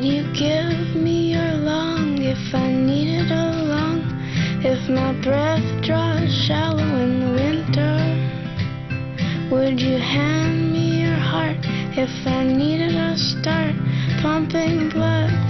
Would you give me your lung if I needed a lung? If my breath draws shallow in the winter, would you hand me your heart if I needed a start pumping blood?